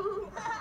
Ooh.